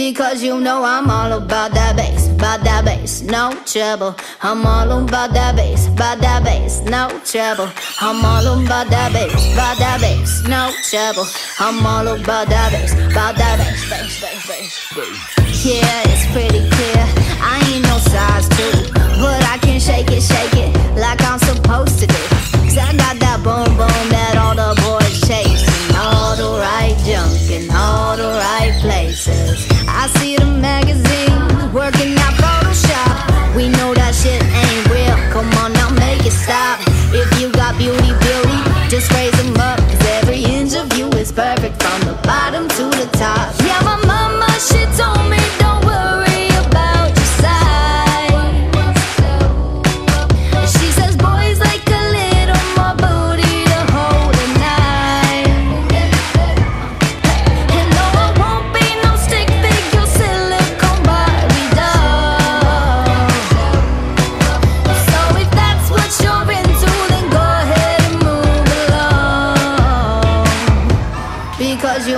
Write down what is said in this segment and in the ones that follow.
Because you know I'm all about that bass, about that bass, no trouble. I'm all about that bass, about that bass, no trouble. I'm all about that bass, about that bass, no trouble. I'm all about that bass, about that bass, bass, bass, bass, bass. Yeah, it's pretty clear. I ain't no size two, but I can shake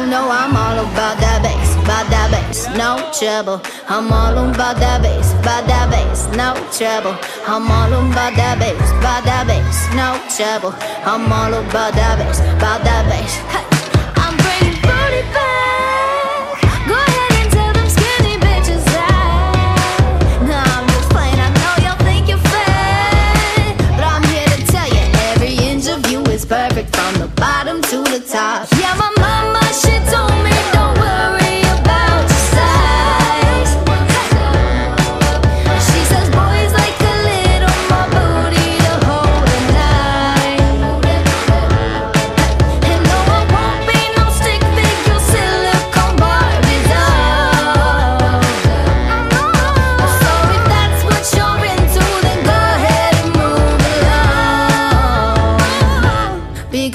you know I'm all about that bass, about that bass, no trouble. I'm all about that bass, about that bass, no trouble. I'm all about that bass, about that bass, no trouble. I'm all about that bass, about that bass. I'm bringing booty back. Go ahead and tell them skinny bitches that. Nah, I'm just playing. I know y'all think you're fat, but I'm here to tell you every inch of you is perfect from the bottom to the top. Yeah, my